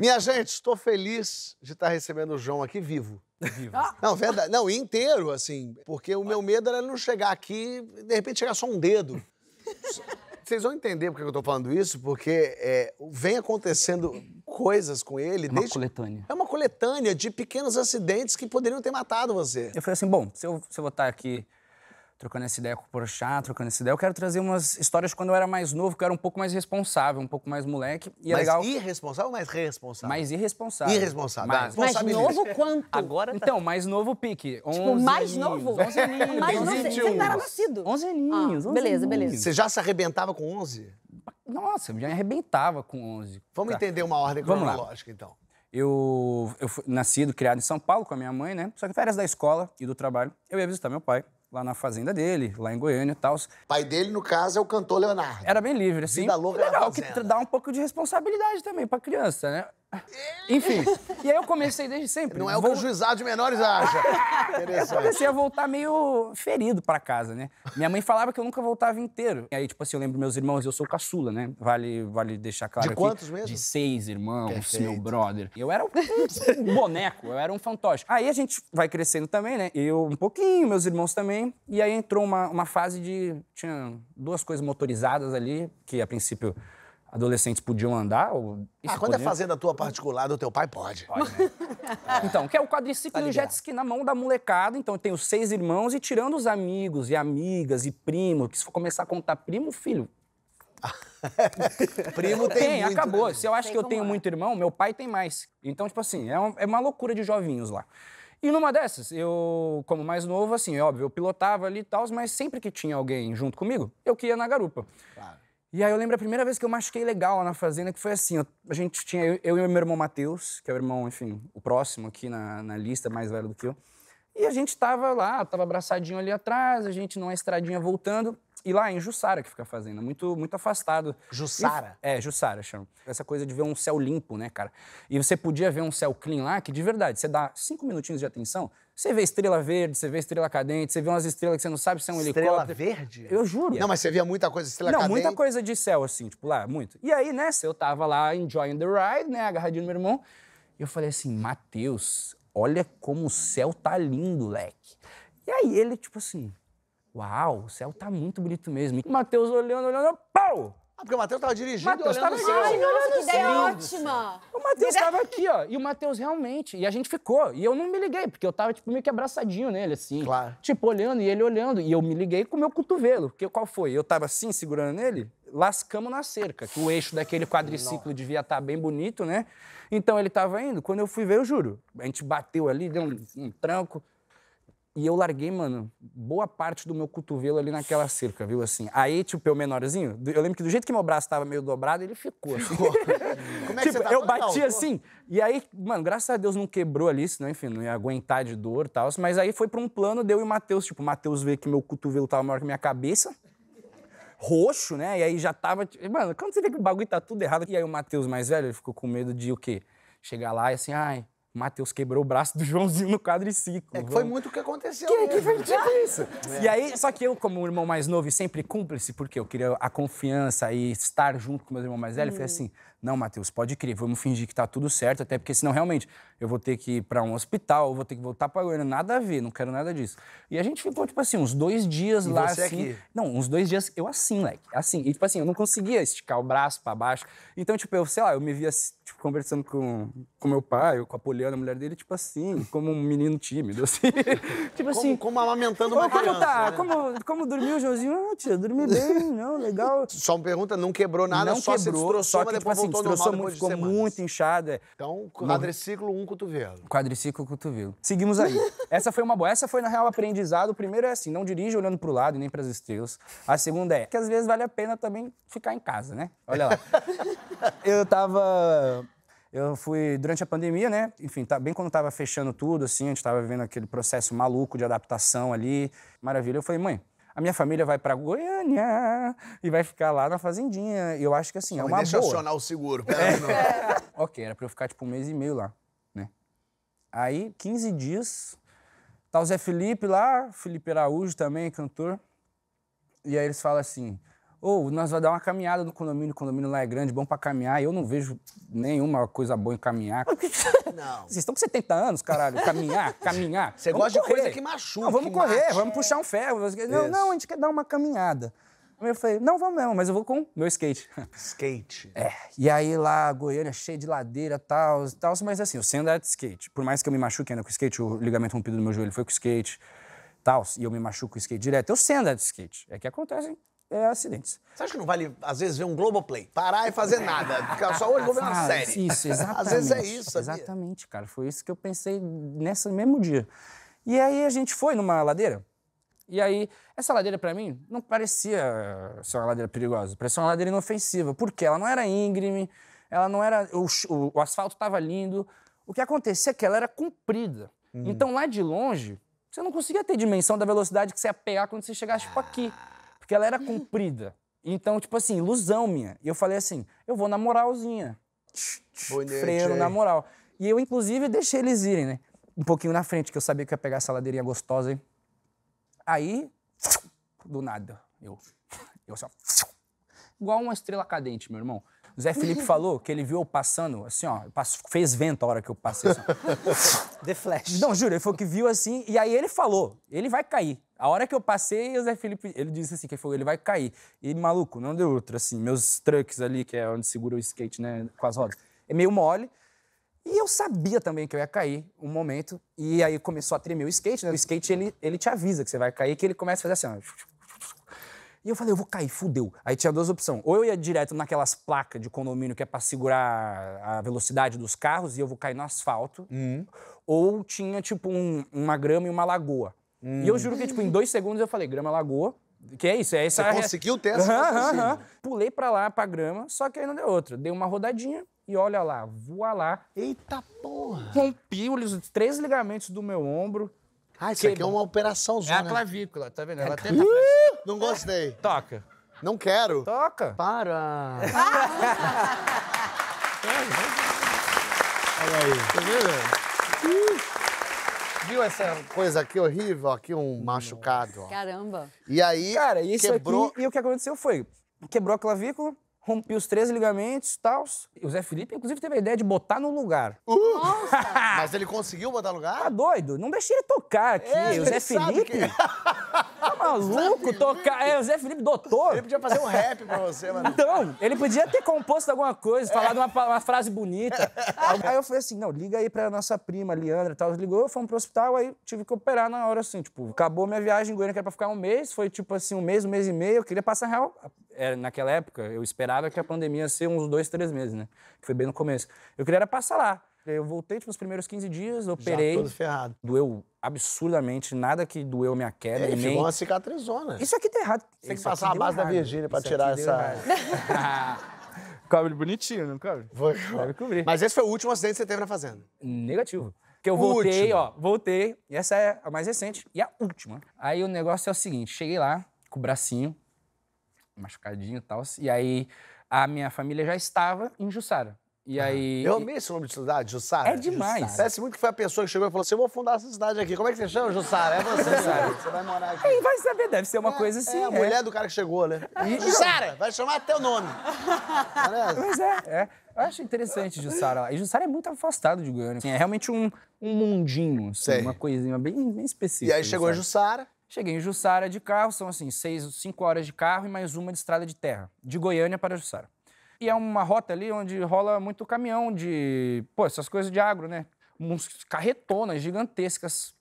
Minha gente, estou feliz de estar recebendo o João aqui vivo. Vivo. Não, verdade. Não, inteiro, assim. Porque o meu medo era não chegar aqui e, de repente, chegar só um dedo. Vocês vão entender por que eu tô falando isso, porque é, vem acontecendo coisas com ele. É uma desde... coletânea. É uma coletânea de pequenos acidentes que poderiam ter matado você. Eu falei assim: bom, se eu, se eu vou estar aqui trocando essa ideia com o Porchat, trocando essa ideia. Eu quero trazer umas histórias de quando eu era mais novo, que eu era um pouco mais responsável, um pouco mais moleque. E é mais legal... irresponsável ou mais responsável? Mais irresponsável. Irresponsável. Mais, mais novo quanto? Agora tá... Então, mais novo pique. 11 tipo, mais novo? 11 aninhos. mais novo, você não era nascido. 11 aninhos. Ah, beleza, beleza. Você já se arrebentava com 11? Nossa, eu já arrebentava com 11. Vamos tá. entender uma ordem cronológica, então. Eu, eu fui nascido, criado em São Paulo com a minha mãe, né? Só que férias da escola e do trabalho, eu ia visitar meu pai lá na fazenda dele, lá em Goiânia e tal. pai dele, no caso, é o cantor Leonardo. Era bem livre, assim. Vida louca Legal, que dá um pouco de responsabilidade também pra criança, né? Enfim, e aí eu comecei desde sempre. Não é o que o juizado de menores acha. eu comecei a voltar meio ferido pra casa, né? Minha mãe falava que eu nunca voltava inteiro. E aí, tipo assim, eu lembro meus irmãos, eu sou caçula, né? Vale, vale deixar claro De quantos mesmo? De seis irmãos, Perfeito. meu brother. Eu era um, um boneco, eu era um fantoche. Aí a gente vai crescendo também, né? Eu um pouquinho, meus irmãos também. E aí entrou uma, uma fase de... Tinha duas coisas motorizadas ali, que a princípio adolescentes podiam andar? Ou ah, quando podia... é fazenda tua particular do teu pai, pode. Pode, né? então, que é o quadriciclo tá e o jet ski na mão da molecada. Então, tem os seis irmãos e tirando os amigos e amigas e primo, que se for começar a contar primo, filho... primo tem, tem muito, acabou. Né? Se eu acho tem que eu tenho é. muito irmão, meu pai tem mais. Então, tipo assim, é uma, é uma loucura de jovinhos lá. E numa dessas, eu, como mais novo, assim, óbvio, eu pilotava ali e tal, mas sempre que tinha alguém junto comigo, eu que ia na garupa. Claro. E aí eu lembro a primeira vez que eu machuquei legal lá na fazenda, que foi assim, a gente tinha, eu, eu e meu irmão Matheus, que é o irmão, enfim, o próximo aqui na, na lista, mais velho do que eu. E a gente tava lá, tava abraçadinho ali atrás, a gente numa estradinha voltando, e lá em Jussara que fica a fazenda, muito, muito afastado. Jussara? E, é, Jussara chama. Essa coisa de ver um céu limpo, né, cara? E você podia ver um céu clean lá, que de verdade, você dá cinco minutinhos de atenção, você vê estrela verde, você vê estrela cadente, você vê umas estrelas que você não sabe se é um estrela helicóptero. Estrela verde? Eu juro. Não, mas você via muita coisa estrela não, cadente? Não, muita coisa de céu, assim, tipo lá, muito. E aí, nessa, eu tava lá enjoying the ride, né, agarradinho no meu irmão, e eu falei assim, Matheus, olha como o céu tá lindo, leque. E aí ele, tipo assim, uau, o céu tá muito bonito mesmo. E o Matheus olhando, olhando, pau! Ah, porque o Matheus tava dirigindo olhando tava Ai, nossa, que ideia ótima! O Matheus tava aqui, ó. E o Matheus realmente. E a gente ficou. E eu não me liguei, porque eu tava, tipo, meio que abraçadinho nele, assim. Claro. Tipo, olhando e ele olhando. E eu me liguei com o meu cotovelo. Porque qual foi? Eu tava assim, segurando nele, lascamos na cerca. Que o eixo daquele quadriciclo Nossa. devia estar tá bem bonito, né? Então ele tava indo. Quando eu fui ver, eu juro. A gente bateu ali, deu um, um tranco. E eu larguei, mano, boa parte do meu cotovelo ali naquela cerca, viu? Assim. Aí, tipo, eu menorzinho, eu lembro que do jeito que meu braço tava meio dobrado, ele ficou. Assim. Como é que tipo, você tá eu bati assim, e aí, mano, graças a Deus não quebrou ali, senão, enfim, não ia aguentar de dor e tal. Mas aí foi pra um plano, deu e o Matheus, tipo, o Matheus vê que meu cotovelo tava maior que minha cabeça, roxo, né? E aí já tava. Mano, quando você vê que o bagulho tá tudo errado. E aí o Matheus mais velho, ele ficou com medo de o quê? Chegar lá e assim, ai o Matheus quebrou o braço do Joãozinho no quadriciclo. É que foi muito o que aconteceu. Que, que foi tipo isso. É. E aí, só que eu, como irmão mais novo e sempre cúmplice, porque eu queria a confiança e estar junto com meu irmão mais velho, hum. falei assim: não, Matheus, pode crer, vamos fingir que tá tudo certo, até porque senão realmente eu vou ter que ir para um hospital, eu vou ter que voltar para Goiânia, nada a ver, não quero nada disso. E a gente ficou, tipo assim, uns dois dias e lá você assim. Aqui? Não, uns dois dias eu assim, leque, assim. E tipo assim, eu não conseguia esticar o braço para baixo. Então, tipo, eu, sei lá, eu me via tipo, conversando com, com meu pai, ou com a Poliana, a mulher dele, tipo assim, como um menino tímido, assim. tipo assim. Como, como amamentando uma como criança. Tá? Né? Como, como dormiu, Joãozinho? Ah, tia, dormi bem, não, legal. Só uma pergunta, não quebrou nada, não só quebrou, se destroçou, só que, mas tipo depois assim, voltou destroçou normal muito, ficou muito inchada. Então, quadriciclo, um cotovelo. Quadriciclo, cotovelo. Seguimos aí. essa foi uma boa. Essa foi, na real, aprendizado. O primeiro é assim, não dirige olhando pro lado e nem pras estrelas. A segunda é que às vezes vale a pena também ficar em casa, né? Olha lá. Eu tava... Eu fui durante a pandemia, né? Enfim, tá, bem quando tava fechando tudo, assim, a gente tava vivendo aquele processo maluco de adaptação ali. Maravilha. Eu falei, mãe, a minha família vai para Goiânia e vai ficar lá na fazendinha. E eu acho que assim, Só é uma deixa boa. Deixa acionar o seguro. É. ok, era para eu ficar tipo um mês e meio lá, né? Aí, 15 dias, tá o Zé Felipe lá, Felipe Araújo também, cantor. E aí eles falam assim, Ou nós vamos dar uma caminhada no condomínio, o condomínio lá é grande, bom pra caminhar. Eu não vejo nenhuma coisa boa em caminhar. Não. Vocês estão com 70 anos, caralho. Caminhar, caminhar. Você Vamos gosta de coisa correr. que machuca, Não, vamos que correr, mate. vamos puxar um ferro. Não, não, a gente quer dar uma caminhada. Aí eu falei, não, vamos não, mas eu vou com meu skate. Skate. É, e aí lá, Goiânia cheia de ladeira, tal, tal, mas assim, eu sei andar de skate. Por mais que eu me machuque ainda com skate, o ligamento rompido do meu joelho foi com skate, tal, e eu me machuco com skate direto, eu sei andar de skate. É que acontecem é, acidentes. Você acha que não vale, às vezes, ver um Globoplay? Parar e fazer nada. Ficar só hoje vou ver uma Ah, série. Isso, exatamente. Às vezes é isso, sabia? Exatamente, cara. Foi isso que eu pensei nesse mesmo dia. E aí a gente foi numa ladeira. E aí, essa ladeira pra mim não parecia ser uma ladeira perigosa, parecia uma ladeira inofensiva. Porque ela não era íngreme, ela não era. O, o- o asfalto tava lindo. O que acontecia é que ela era comprida. Hum. Então, lá de longe, você não conseguia ter dimensão da velocidade que você ia pegar quando você chegasse, tipo, aqui. Porque ela era comprida. Então, tipo assim, ilusão minha. E eu falei assim: eu vou na moralzinha. Bonito, Freio hein? na moral. E eu, inclusive, deixei eles irem, né? Um pouquinho na frente, que eu sabia que eu ia pegar essa ladeirinha gostosa, hein? Aí, do nada, eu. Eu assim, ó. Igual uma estrela cadente, meu irmão. O Zé Felipe falou que ele viu eu passando, assim, ó, passo- fez vento a hora que eu passei. Assim. The Flash. Não, juro, ele falou que viu assim, e aí ele falou, ele vai cair. A hora que eu passei, o Zé Felipe, ele disse assim, que ele falou, ele vai cair. E, maluco, não deu outra, assim, meus trucks ali, que é onde segura o skate, né, com as rodas, é meio mole. E eu sabia também que eu ia cair um momento, e aí começou a tremer o skate, né? O skate, ele, ele te avisa que você vai cair, que ele começa a fazer assim, ó. E eu falei, eu vou cair, fudeu. Aí tinha duas opções. Ou eu ia direto naquelas placas de condomínio que é pra segurar a velocidade dos carros e eu vou cair no asfalto. Ou tinha, tipo, um- uma grama e uma lagoa. E eu juro que, tipo, em dois segundos eu falei, grama, lagoa. Que é isso, é essa... Você conseguiu ter essa Aham, aham, raciocínio. aham. Pulei pra lá, pra grama, só que aí não deu outra. Dei uma rodadinha e olha lá, voa lá. Eita porra. Rompi os três ligamentos do meu ombro. Ah, isso aqui é uma operação É a zona. clavícula, tá vendo? Ela até Ih, não gostei. Toca. Não quero. Toca. Para. Olha aí. Tá vendo? Ih. Viu essa coisa aqui horrível? Aqui um machucado, ó. Caramba. E aí, Cara, isso quebrou... aqui, e o que aconteceu foi, quebrou a clavícula, rompi os três ligamentos e tal. E o Zé Felipe, inclusive, teve a ideia de botar no lugar. Mas ele conseguiu botar Tá lugar? doido? Não deixei ele tocar aqui. É, o Zé Felipe. que- Tá maluco? Tocar. É, o Zé Felipe doutor. Ele podia fazer um rap pra você, mano. Então, ele podia ter composto alguma coisa, falado uma, uma frase bonita. Aí eu falei assim, não, liga aí pra nossa prima, Leandra e tal. Ligou, fomos pro hospital, aí tive que operar na hora, assim, tipo, acabou minha viagem em Goiânia, que era pra ficar um mês, foi tipo assim, um mês, um mês e meio, eu queria passar real. É, naquela época, eu esperava que a pandemia ia ser uns dois, três meses, né? Que foi bem no começo. Eu queria era passar lá. Eu voltei, tipo, os primeiros 15 dias, operei. todo ferrado. Doeu absurdamente, nada que doeu minha queda. É, e ficou nem... uma cicatrizona. Isso aqui tá errado. Tem que passar a base da errado. Virgínia pra Isso tirar essa- cobre bonitinho, não cobre? Foi. Deve cobrir. Mas esse foi o último acidente que você teve na fazenda. Negativo. Porque eu voltei, último. ó, voltei, e essa é a mais recente e a última. Aí o negócio é o seguinte: cheguei lá com o bracinho machucadinho e tal, e aí a minha família já estava em Jussara. E aí. Eu amei esse nome de cidade, Jussara. É demais. Jussara. Parece muito que foi a pessoa que chegou e falou assim: eu vou fundar essa cidade aqui. Como é que você chama, Jussara? É você, Jussara. Você vai morar aqui. Quem vai saber? Deve ser uma coisa assim. É a mulher do cara que chegou, né? Jussara, vai chamar teu nome. Parece? Mas é, é. Eu acho interessante Jussara lá. E Jussara é muito afastado de Goiânia. assim, é realmente um, um mundinho, assim, uma coisinha bem, bem específica. E aí chegou Jussara. Jussara. Cheguei em Jussara de carro, são assim, seis, cinco horas de carro e mais uma de estrada de terra, de Goiânia para Jussara. E é uma rota ali onde rola muito caminhão de, pô, essas coisas de agro, né? Uns carretonas gigantescas.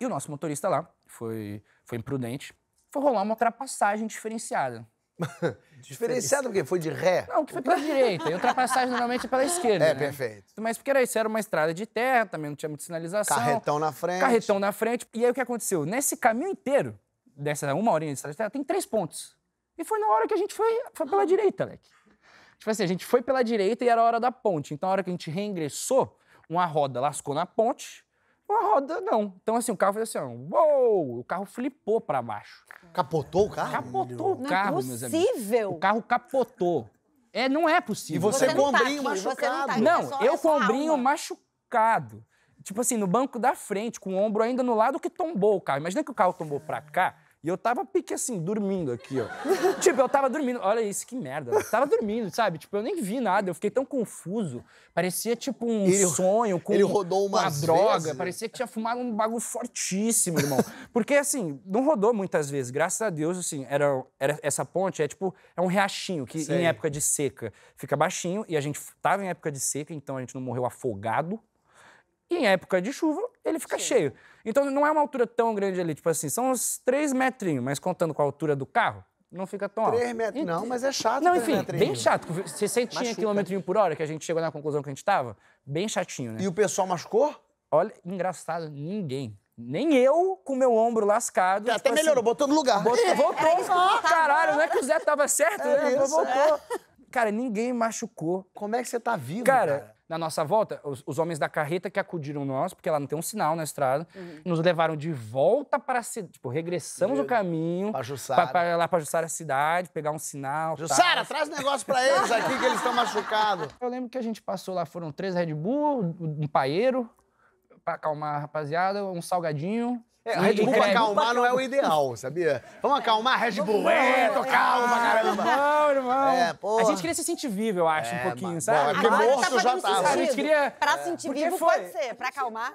E o nosso motorista lá foi, foi imprudente, foi rolar uma ultrapassagem diferenciada. Diferenciado porque foi de ré. Não, que foi pela direita, e ultrapassagem normalmente é pela esquerda. É, né? perfeito. Mas porque era isso, era uma estrada de terra, também não tinha muita sinalização. Carretão na frente. Carretão na frente. E aí o que aconteceu? Nesse caminho inteiro, dessa uma horinha de estrada de terra, tem três pontos. E foi na hora que a gente foi, foi pela direita, Leque. Tipo assim, a gente foi pela direita e era a hora da ponte. Então, a hora que a gente reingressou, uma roda lascou na ponte, uma roda não. Então, assim, o carro fez assim, ó, uou! O carro flipou pra baixo. Capotou o carro? Capotou o Não é carro, meus amigos. possível. O carro capotou. É, não é possível. E você, Você com o não tá ombrinho aqui, você não tá machucado. Não, É só- eu é com o ombrinho alma. machucado. Tipo assim, no banco da frente, com o ombro ainda no lado que tombou o carro. Imagina que o carro tombou pra cá, E eu tava pique assim, dormindo aqui, ó. tipo, eu tava dormindo. Olha isso, que merda. Eu tava dormindo, sabe? Tipo, eu nem vi nada. Eu fiquei tão confuso. Parecia tipo um Ele- sonho com, ele rodou com a umas droga. vezes. Parecia que tinha fumado um bagulho fortíssimo, irmão. Porque, assim, não rodou muitas vezes. Graças a Deus, assim, era, era essa ponte é tipo, é um riachinho que Sei. em época de seca fica baixinho. E a gente tava em época de seca, então a gente não morreu afogado. E em época de chuva, ele fica cheio. Então não é uma altura tão grande ali. Tipo assim, são uns três metrinhos, mas contando com a altura do carro, não fica tão alto. Três metros. Não, mas é chato. Não, enfim, metrinhos. bem chato. Você você tinha Machuca. quilômetro por hora, que a gente chegou na conclusão que a gente tava? Bem chatinho, né? E o pessoal machucou? Olha, engraçado, ninguém. Nem eu com meu ombro lascado. Até tipo melhorou, assim, botou no lugar. botou- voltou. Caralho, não é que o Zé tava certo, É né? isso, voltou. Cara, ninguém machucou. Como é que você tá vivo, Cara, cara? Na nossa volta, os, os homens da carreta que acudiram nós, porque lá não tem um sinal na estrada, nos levaram de volta para a cidade. Tipo, regressamos o caminho. Pra Jussara. pra- pra- lá pra Jussara cidade, pegar um sinal. tal. Jussara, traz um negócio pra eles aqui que eles estão machucados. Eu lembro que a gente passou lá, foram três Red Bull, um paeiro, pra acalmar a rapaziada, um salgadinho. É, e- Red Bull pra acalmar não é o ideal, sabia? Vamos acalmar Red Bull. É, tô calmo pra caramba. Não, irmão. É, porra. A gente queria se sentir vivo, eu acho, um pouquinho, mas- sabe? bom, é porque Agora morto tá já tava. A gente queria- Pra sentir vivo foi. pode ser, pra acalmar.